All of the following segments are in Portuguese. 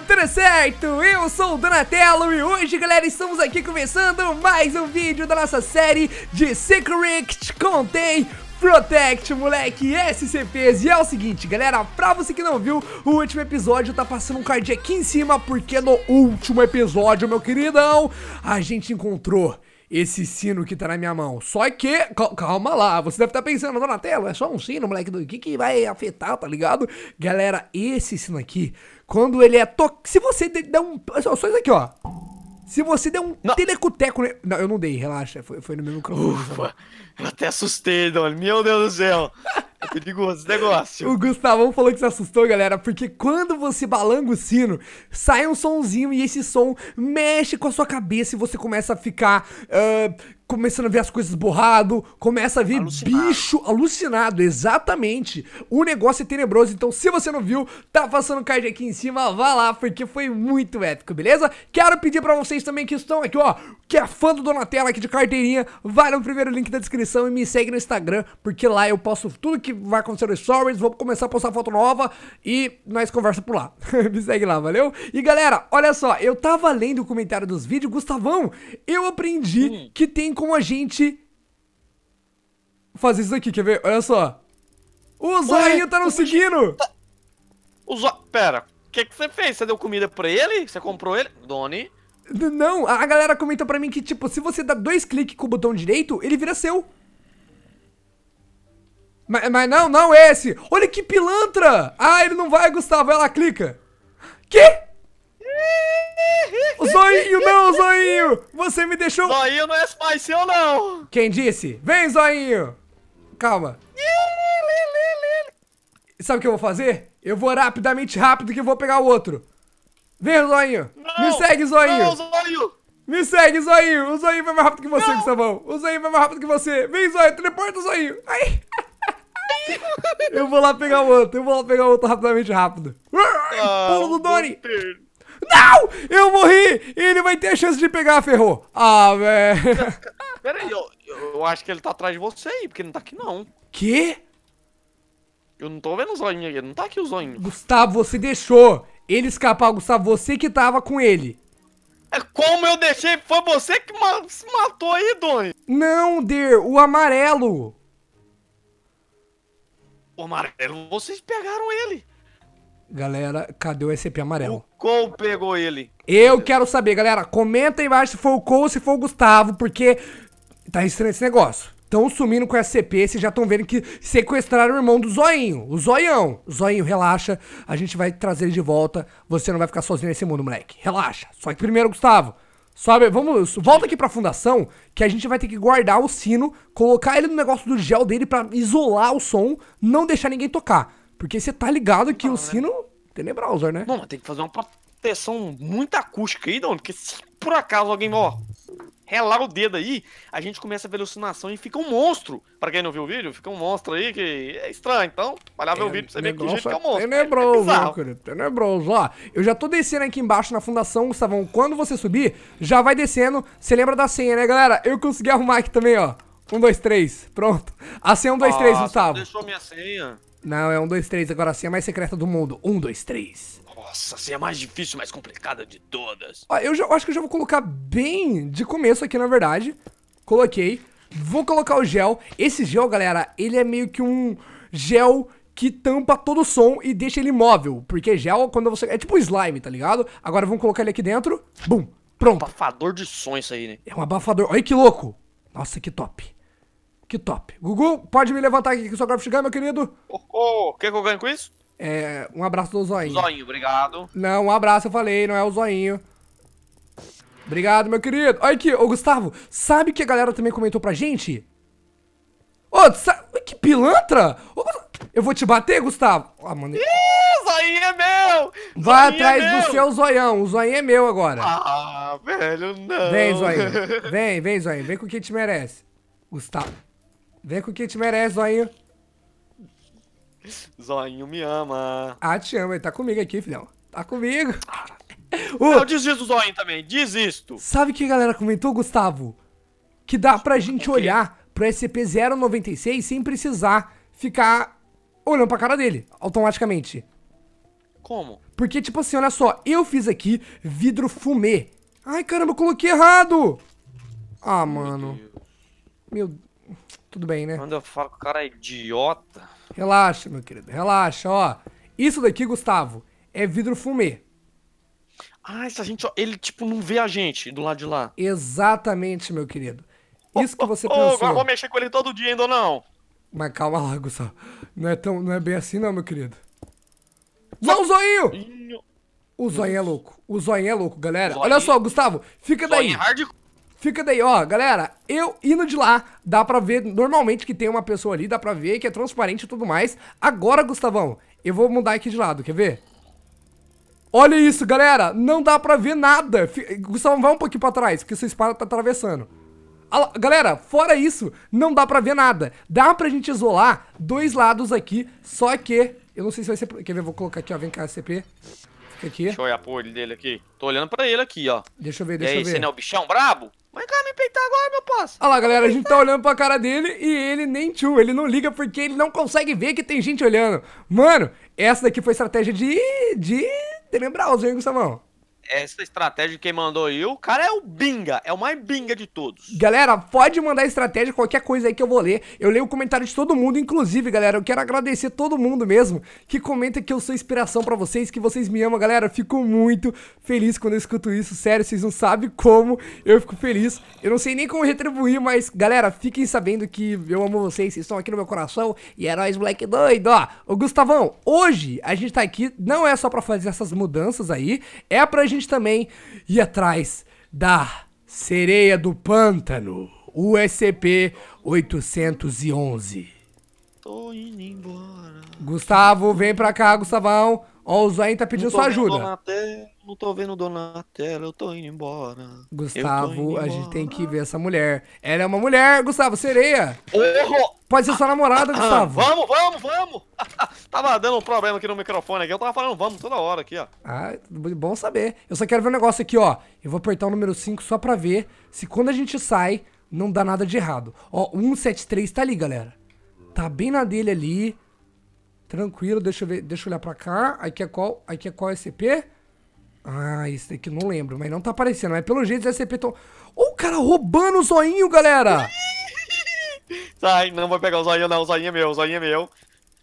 tudo certo? Eu sou o Donatello e hoje, galera, estamos aqui começando mais um vídeo da nossa série de Secret Contém Protect, moleque, SCPs E é o seguinte, galera, pra você que não viu o último episódio, tá passando um card aqui em cima Porque no último episódio, meu queridão, a gente encontrou esse sino que tá na minha mão. Só que, calma lá, você deve estar tá pensando, Donatello, é só um sino, moleque, do que que vai afetar, tá ligado? Galera, esse sino aqui, quando ele é to... Se você der um... Só isso aqui, ó. Se você der um não. telecoteco... Não, eu não dei, relaxa, foi, foi no meu microfone. Ufa, eu até assustei, Doni, meu Deus do céu. É perigoso esse negócio. O Gustavão falou que se assustou, galera, porque quando você balanga o sino, sai um sonzinho e esse som mexe com a sua cabeça e você começa a ficar uh, começando a ver as coisas borrado, começa a ver alucinado. bicho alucinado, exatamente. O negócio é tenebroso, então se você não viu, tá passando o card aqui em cima, vá lá, porque foi muito épico, beleza? Quero pedir pra vocês também que estão aqui, ó, que é fã do Donatello aqui de carteirinha, vai no primeiro link da descrição e me segue no Instagram, porque lá eu posto tudo que vai acontecer no Stories, vou começar a postar foto nova e nós conversa por lá. me segue lá, valeu? E galera, olha só, eu tava lendo o comentário dos vídeos, Gustavão, eu aprendi hum. que tem como a gente fazer isso aqui, quer ver? Olha só. O Zoinho tá nos seguindo! Tá... O Zo... Pera, o que, que você fez? Você deu comida pra ele? Você comprou ele? Doni? Não, a galera comenta pra mim que, tipo, se você dá dois cliques com o botão direito, ele vira seu. Mas, mas não, não esse. Olha que pilantra. Ah, ele não vai, Gustavo. Vai lá, clica. Que? O zoinho, não, zoinho! Você me deixou... Zoinho não é mais seu, não! Quem disse? Vem, zoinho! Calma. Sabe o que eu vou fazer? Eu vou rapidamente rápido que eu vou pegar o outro. Vem, zoinho! Não, me segue, zoinho! Não, zoinho! Me segue, zoinho! O zoinho vai mais rápido que você, não. Gustavão! O zoinho vai mais rápido que você! Vem, zoinho! Teleporta o zoinho! Aí! eu vou lá pegar o outro, eu vou lá pegar o outro rapidamente rápido. Ah, Pulo do Doni! Não! Eu morri! Ele vai ter a chance de pegar, ferrou. Ah, velho. Pera aí, eu, eu acho que ele tá atrás de você aí, porque ele não tá aqui não. Que? Eu não tô vendo o zoinho aí, não tá aqui o zoinho. Gustavo, você deixou ele escapar, Gustavo, você que tava com ele. É como eu deixei, foi você que se matou aí, Doni. Não, Der, o amarelo. O amarelo, vocês pegaram ele. Galera, cadê o SCP amarelo? O Cole pegou ele. Eu quero saber, galera. Comenta aí embaixo se foi o Cole ou se foi o Gustavo, porque tá estranho esse negócio. Estão sumindo com o SCP, vocês já estão vendo que sequestraram o irmão do Zoinho, o Zoião. Zoinho, relaxa, a gente vai trazer ele de volta. Você não vai ficar sozinho nesse mundo, moleque. Relaxa. Só que primeiro, Gustavo, sobe, vamos, volta aqui pra fundação, que a gente vai ter que guardar o sino, colocar ele no negócio do gel dele pra isolar o som, não deixar ninguém tocar. Porque você tá ligado que o né? sino né? né? Não, mas tem que fazer uma proteção muito acústica aí, não, porque se por acaso alguém, ó, relar o dedo aí, a gente começa a ver alucinação e fica um monstro. Pra quem não viu o vídeo, fica um monstro aí que é estranho. Então, vai lá ver é, o vídeo pra você ver que jeito que é um monstro. Tenebroso, é, é querido, tenebroso. Ó, eu já tô descendo aqui embaixo na fundação, Gustavão. Quando você subir, já vai descendo. Você lembra da senha, né, galera? Eu consegui arrumar aqui também, ó. Um, dois, três. Pronto. A senha é um, dois, três, Gustavo. deixou minha senha. Não, é um, dois, três. Agora a senha mais secreta do mundo. Um, dois, três. Nossa, a senha mais difícil, mais complicada de todas. Ó, eu, já, eu acho que eu já vou colocar bem de começo aqui, na verdade. Coloquei. Vou colocar o gel. Esse gel, galera, ele é meio que um gel que tampa todo o som e deixa ele imóvel. Porque gel, quando você... É tipo slime, tá ligado? Agora vamos colocar ele aqui dentro. Bum. Pronto. Abafador de som isso aí, né? É um abafador. Olha que louco. Nossa, que top. Que top. Gugu, pode me levantar aqui que o seu grafo chegar, meu querido? Ô, oh, o que, que eu ganho com isso? É, um abraço do zoinho. Zoinho, obrigado. Não, um abraço eu falei, não é o zoinho. Obrigado, meu querido. Olha aqui, ô Gustavo, sabe que a galera também comentou pra gente? Ô, que pilantra! Eu vou te bater, Gustavo. Ah, mano. Ih, zoinho é meu! Vai zoinho é atrás é do seu zoião, o zoinho é meu agora. Ah, velho, não. Vem, zoinho. Vem, vem, zoinho. Vem com quem te merece. Gustavo. Vem com quem te merece, zoinho. Zoinho me ama. Ah, te ama. Ele tá comigo aqui, filhão. Tá comigo. Uh, eu desisto zoinho também. Desisto. Sabe o que a galera comentou, Gustavo? Que dá pra gente olhar pro SCP-096 sem precisar ficar olhando pra cara dele, automaticamente. Como? Porque, tipo assim, olha só, eu fiz aqui vidro fumê. Ai, caramba, eu coloquei errado. Ah, mano. Meu... Tudo bem, né? Quando eu falo que o cara é idiota. Relaxa, meu querido, relaxa, ó. Isso daqui, Gustavo, é vidro fumê. Ah, essa gente, ó, ele tipo não vê a gente do lado de lá. Exatamente, meu querido. Isso que você Ô, pensou. agora eu vou mexer com ele todo dia ainda ou não? Mas calma lá, Gustavo. Não é, tão, não é bem assim não, meu querido. Não, o zoinho! O zoinho é louco. O zoinho é louco, galera. Zoinho- Olha só, Gustavo. Fica daí. Zoinho hard... Fica daí, ó, galera. Eu indo de lá, dá pra ver normalmente que tem uma pessoa ali, dá pra ver que é transparente e tudo mais. Agora, Gustavão, eu vou mudar aqui de lado, quer ver? Olha isso, galera. Não dá pra ver nada. Gustavão, vai um pouquinho pra trás, porque sua espada tá atravessando. Galera, fora isso, não dá pra ver nada. Dá pra gente isolar dois lados aqui, só que... Eu não sei se vai ser... Quer ver? Vou colocar aqui, ó. Vem cá, CP. Fica aqui. Deixa eu olhar pro olho dele aqui. Tô olhando pra ele aqui, ó. Deixa eu ver, E deixa aí, eu ver. você não é o bichão brabo? Vem cá me peitar agora, meu parça. Olha lá, galera, a gente tá olhando pra cara dele e ele nem tchum, ele não liga porque ele não consegue ver que tem gente olhando. Mano, essa daqui foi estratégia de. de. tenebrosa, hein, Gustavão? Essa estratégia que quem mandou aí, o cara é o binga. É o mais binga de todos. Galera, pode mandar estratégia, qualquer coisa aí que eu vou ler. Eu leio o comentário de todo mundo, inclusive, galera, eu quero agradecer todo mundo mesmo que comenta que eu sou inspiração pra vocês, que vocês me amam, galera. Eu fico muito feliz quando eu escuto isso, sério, vocês não sabem como eu fico feliz. Eu não sei nem como retribuir, mas, galera, fiquem sabendo que eu amo vocês, vocês estão aqui no meu coração e heróis moleque doido, ó. Ô, Gustavão, hoje a gente tá aqui, não é só pra fazer essas mudanças aí, é pra gente também ir atrás da sereia do pântano, o SCP-811. Tô indo embora. Gustavo, vem pra cá, Gustavão. Ó, o Zoinho tá pedindo sua ajuda. Não tô vendo Donatello, eu tô indo embora. Gustavo, indo a gente embora. tem que ver essa mulher. Ela é uma mulher, Gustavo, sereira. Porra! Pode ser sua namorada, Ah, Gustavo. vamos, vamos, vamos! Tava dando um problema aqui no microfone aqui. Eu tava falando vamos toda hora aqui, ó. Ah, bom saber. Eu só quero ver um negócio aqui, ó. Eu vou apertar o número 5 só pra ver se quando a gente sai, não dá nada de errado. Ó, o 173 tá ali, galera. Tá bem na dele ali. Tranquilo, deixa eu ver, deixa eu olhar pra cá. Aqui é qual? Aqui é qual SCP? Ah, esse daqui eu não lembro, mas não tá aparecendo. Mas pelo jeito os SCP tão... Ô, o cara roubando o zoinho, galera! Sai, não vou pegar o zoinho, não. O zoinho é meu, o zoinho é meu.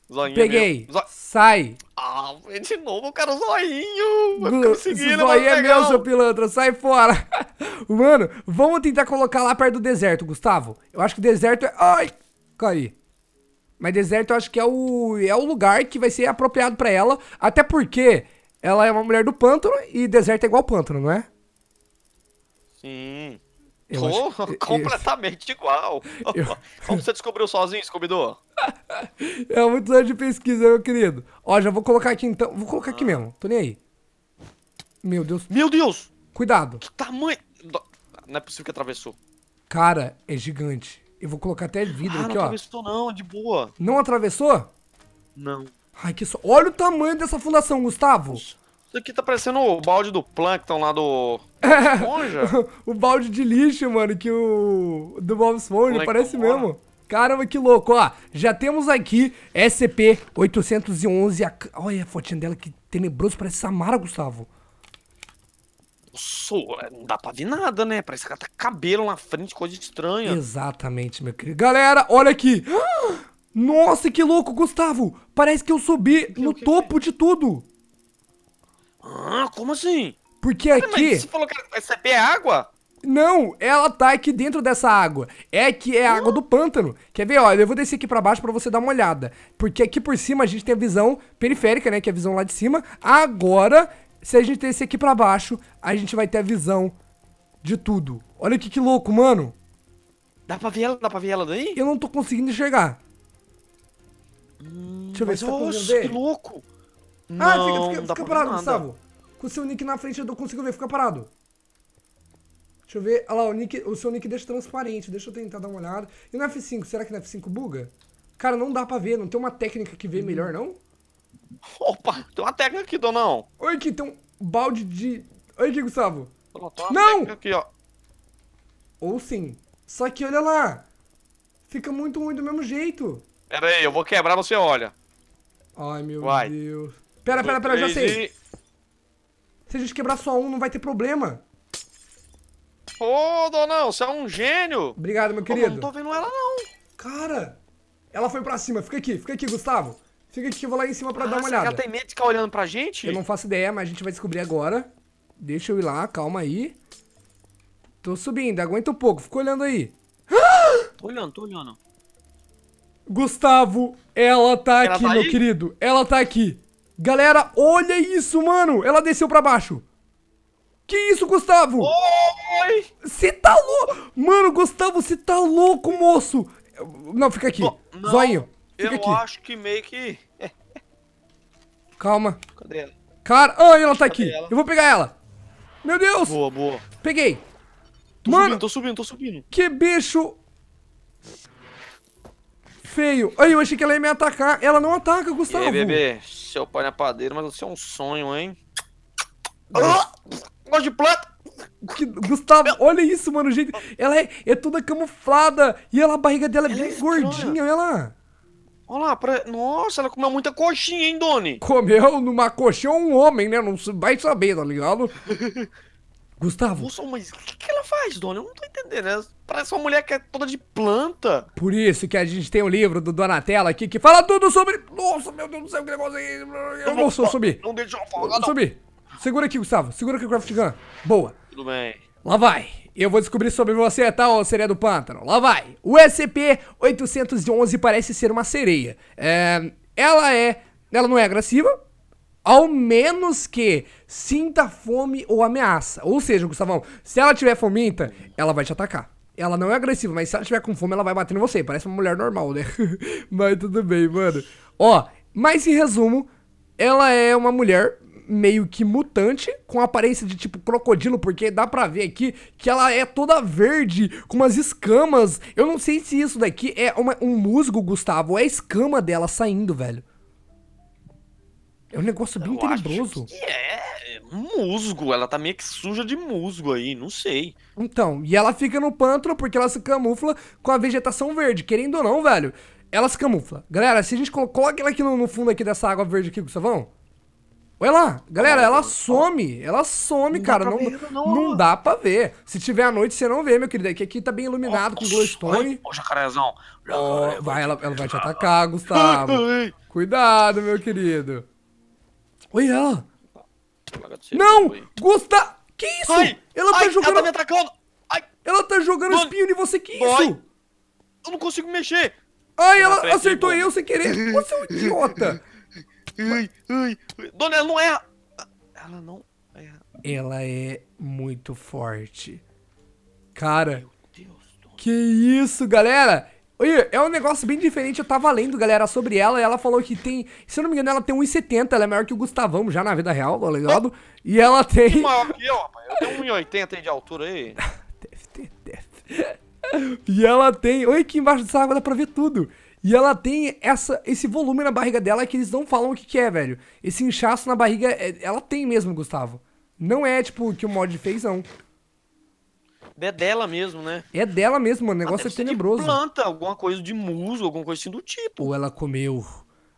O zoinho Peguei. é meu. Zo- Sai. Ah, de novo o cara o zoinho. Vai vai zoinho é meu, o- seu pilantra. Sai fora. Mano, vamos tentar colocar lá perto do deserto, Gustavo. Eu acho que deserto é... Ai, caí. Mas deserto eu acho que é o, é o lugar que vai ser apropriado pra ela. Até porque ela é uma mulher do pântano e deserto é igual pântano, não é? Sim. Eu Tô acho- eu- completamente igual. Eu- Como você descobriu sozinho, Scooby-Doo? É muitos anos de pesquisa, meu querido. Ó, já vou colocar aqui então. Vou colocar Ah. aqui mesmo. Tô nem aí. Meu Deus. Meu Deus! Cuidado. Que tamanho! Não é possível que atravessou. Cara, é gigante. Eu vou colocar até vidro Ah, não aqui, ó. atravessou não, de boa. Não atravessou? Não. Ai, que só. Olha o tamanho dessa fundação, Gustavo. Isso aqui tá parecendo o balde do Plankton lá do... Esponja. o balde de lixo, mano, que o. Do Bob Esponja, Moleque, parece vambora. mesmo. Caramba, que louco, ó. Já temos aqui SCP-811. A... Olha a fotinha dela, que tenebroso, parece Samara, Gustavo. Nossa, não dá pra ver nada, né? Parece que ela tá cabelo na frente, coisa estranha. Exatamente, meu querido. Galera, olha aqui. Nossa, que louco, Gustavo. Parece que eu subi no que- topo de tudo. Ah, como assim? Porque Mas aqui. você falou que SCP é água? Não, ela tá aqui dentro dessa água. É que é a água do pântano. Quer ver? Olha, eu vou descer aqui pra baixo pra você dar uma olhada. Porque aqui por cima a gente tem a visão periférica, né? Que é a visão lá de cima. Agora, se a gente descer aqui pra baixo, a gente vai ter a visão de tudo. Olha que, que louco, mano. Dá pra ver ela? Dá pra ver ela daí? Eu não tô conseguindo enxergar. Deixa eu ver Mas, se tá conseguindo ver. que louco. Ah, não, fica, não fica, fica ver parado. Gustavo. Com o seu nick na frente eu consigo ver, fica parado. Deixa eu ver. Olha lá, o, nick, o seu nick deixa transparente. Deixa eu tentar dar uma olhada. E no F5, será que no F5 buga? Cara, não dá pra ver, não tem uma técnica que vê melhor, não? Opa, tem uma técnica aqui, Donão. Oi, aqui tem um balde de. Oi, aqui, Gustavo. Uma Não! Aqui, ó. Ou sim. Só que olha lá. Fica muito ruim do mesmo jeito. Pera aí, eu vou quebrar, você olha. Ai, meu Vai. Deus. Pera, pera, pera, já sei. Se a gente quebrar só um, não vai ter problema. Ô, Donão, você é um gênio. Obrigado, meu Ô, Não querido. tô vendo ela, não. Cara, ela foi pra cima. Fica aqui, fica aqui, Gustavo. Fica aqui que eu vou lá em cima pra dar Ah, uma será que olhada. Ela tem medo de ficar olhando pra gente? Eu não faço ideia, mas a gente vai descobrir agora. Deixa eu ir lá, calma aí. Tô subindo, aguenta um pouco, fica olhando aí. Tô olhando, tô olhando. Gustavo, ela tá Ela aqui, tá meu querido. Ela tá aqui. Galera, olha isso, mano. Ela desceu pra baixo. Que isso, Gustavo? Oi! Você tá louco? Mano, Gustavo, você tá louco, moço. Não, fica aqui. Não, Zoinho, fica Eu aqui. acho que meio que... Calma. Cadê ela? Cara, ah, ela tá aqui. ela? Eu vou pegar ela. Meu Deus. Boa, boa. Peguei. Tô Mano, subindo, tô subindo, tô subindo. que bicho feio. Ai, eu achei que ela ia me atacar. Ela não ataca, E Gustavo. aí, bebê? Seu pai não é padeiro, mas você é um sonho, hein? Ah, gosto de planta! Que- Gustavo, olha isso, mano, gente. Ela é, é toda camuflada. E ela, a barriga dela é Ela bem é gordinha, olha lá. Olha lá, pra... nossa, ela comeu muita coxinha, hein, Doni? Comeu numa coxinha um homem, né? Não vai saber, tá ligado? Gustavo, Nossa, mas o que, que ela faz, Doni? Eu não tô entendendo. Ela parece uma mulher que é toda de planta. por isso que a gente tem o livro do Donatello aqui que fala tudo sobre. Nossa, meu Deus do céu, que negócio aí. Eu vou só subir. Não deixa eu Vou afogar, não. subir. Segura aqui, Gustavo. Segura aqui o Craft Gun. Boa. Tudo bem. Lá vai. Eu vou descobrir sobre você, tá, ô sereia do pântano? Lá vai. O SCP-811 parece ser uma sereia. É, ela é... Ela não é agressiva, ao menos que sinta fome ou ameaça. Ou seja, Gustavão, se ela tiver fominta, ela vai te atacar. Ela não é agressiva, mas se ela tiver com fome, ela vai bater em você. Parece uma mulher normal, né? mas tudo bem, mano. Ó, mas em resumo, ela é uma mulher meio que mutante, com aparência de tipo crocodilo, porque dá pra ver aqui que ela é toda verde, com umas escamas. Eu não sei se isso daqui é uma- um musgo, Gustavo, ou é a escama dela saindo, velho. É um negócio bem Eu tenebroso. que é musgo. Ela tá meio que suja de musgo aí, não sei. Então, e ela fica no pântano porque ela se camufla com a vegetação verde. Querendo ou não, velho, ela se camufla. Galera, se a gente colo- coloca ela aqui no, no fundo aqui dessa água verde aqui, Gustavão. Olha lá, galera, ela some, ela some, Não cara, não, ver, não, não. dá pra ver. Se tiver à noite, você não vê, meu querido, aqui, aqui tá bem iluminado com glowstone. Ó, jacarezão. Ó, vai, ela, ela vai te atacar, Gustavo. Cuidado, meu querido. Olha ela. Não. Gusta... Que isso? Ai, ela tá ai, jogando... Ela tá me atacando. Ai, Ela tá jogando Doni, espinho em você, que isso? eu não consigo mexer. Ai, Ela ela acertou eu sem querer. Você é um idiota. Ai, ai. ai. Dona, ela não é. Ela não é. Ela é muito forte. Cara, Meu Deus, Dona. que isso, galera? Olha, é um negócio bem diferente. Eu tava lendo, galera, sobre ela. E ela falou que tem. Se eu não me engano, ela tem 1,70. Ela é maior que o Gustavão já na vida real, tá ligado? E ela tem. Maior que eu, rapaz. Eu tenho 1,80 aí de altura aí. Deve ter, deve. E ela tem. Olha aqui embaixo dessa água dá pra ver tudo. E ela tem essa, esse volume na barriga dela que eles não falam o que, que é, velho. Esse inchaço na barriga, é- ela tem mesmo, Gustavo. Não é tipo o que o mod fez, não. É dela mesmo, né? É dela mesmo, mano. O negócio é ser de tenebroso. planta, alguma coisa de musgo, alguma coisa assim do tipo. Ou ela comeu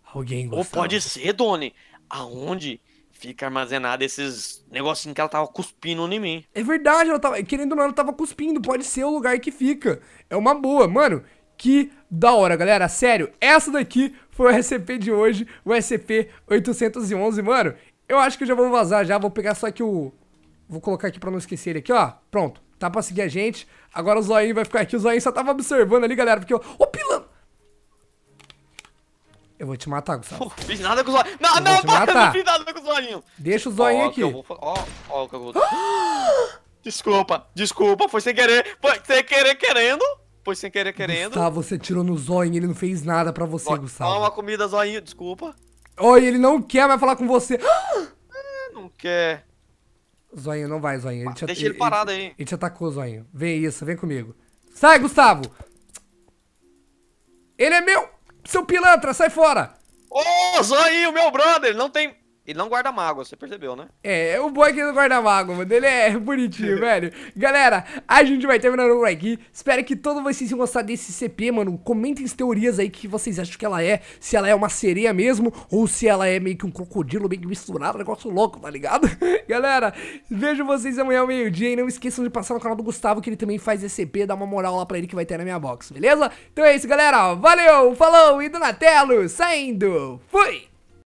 alguém, Ou pode ser, Doni, aonde fica armazenado esses negocinhos que ela tava cuspindo em mim. É verdade, ela tava. Querendo ou não, ela tava cuspindo. Pode ser o lugar que fica. É uma boa, mano. Que da hora, galera. Sério, essa daqui foi o SCP de hoje, o SCP-811, mano. Eu acho que eu já vou vazar já, vou pegar só aqui o... Vou colocar aqui pra não esquecer ele aqui, ó. Pronto, tá pra seguir a gente. Agora o zoinho vai ficar aqui, o zoinho só tava observando ali, galera, porque eu... Ô, pilan... Eu vou te matar, Gustavo. Pô, fiz nada com o zoinho. Não, Eu não, eu matar. não fiz nada com o zoinho. Deixa o zoinho Ó, aqui. eu Ó, ó o que eu vou... Desculpa, desculpa, foi sem querer. Foi sem querer querendo. Foi sem querer querendo. Gustavo, você tirou no zoinho, ele não fez nada pra você, Ó, Gustavo. Ó, uma comida zoinho, desculpa. Olha, ele não quer mais falar com você. Não quer. Zoinho, não vai, Zoinho. Ele te, Deixa ele parado aí. Ele te atacou, Zoinho. Vem isso, vem comigo. Sai, Gustavo! Ele é meu! Seu pilantra, sai fora! Ô, zoinho, meu brother, não tem... Ele não guarda mágoa, você percebeu, né? É, o boy que não guarda mágoa, mano. Ele é bonitinho, velho. Galera, a gente vai terminando por aqui. Espero que todos vocês tenham gostado desse CP, mano. Comentem as teorias aí que vocês acham que ela é. Se ela é uma sereia mesmo, ou se ela é meio que um crocodilo meio que misturado, um negócio louco, tá ligado? Galera, vejo vocês amanhã ao meio-dia. E não esqueçam de passar no canal do Gustavo, que ele também faz esse CP. Dá uma moral lá pra ele que vai ter na minha box, beleza? Então é isso, galera. Valeu, falou e Donatello saindo. Fui!